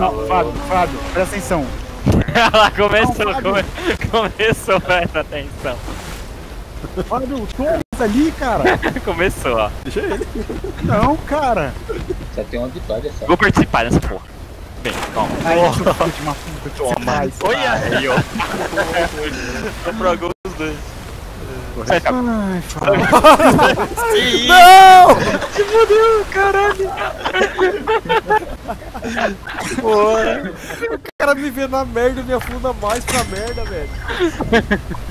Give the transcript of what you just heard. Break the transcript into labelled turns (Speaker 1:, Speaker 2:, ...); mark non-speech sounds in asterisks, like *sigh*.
Speaker 1: Não, Fábio, Fábio, presta atenção. *laughs*
Speaker 2: Ela começou,
Speaker 1: Não,
Speaker 2: come, começou, presta atenção.
Speaker 1: Fábio, Thomas ali, cara. *laughs*
Speaker 2: Começou, ó.
Speaker 3: Deixa ele.
Speaker 1: Não, cara.
Speaker 4: Só tem uma vitória só.
Speaker 2: Vou participar dessa porra. Vem, calma.
Speaker 1: Ai, filho de uma puta, o faz?
Speaker 2: Olha aí, ó.
Speaker 5: Comprou gol os dois.
Speaker 2: Sai.
Speaker 1: Ai, *laughs* Fábio.
Speaker 3: Não! O cara me vê na merda e me afunda mais pra merda, velho. *laughs*